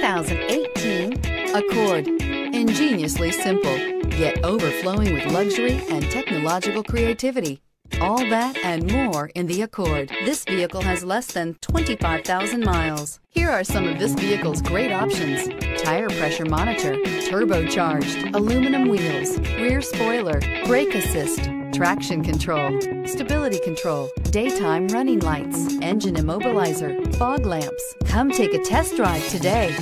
2018 Accord. Ingeniously simple, yet overflowing with luxury and technological creativity. All that and more in the Accord. This vehicle has less than 25,000 miles. Here are some of this vehicle's great options. Tire pressure monitor, turbocharged, aluminum wheels, rear spoiler, brake assist, traction control, stability control, daytime running lights, engine immobilizer, fog lamps. Come take a test drive today.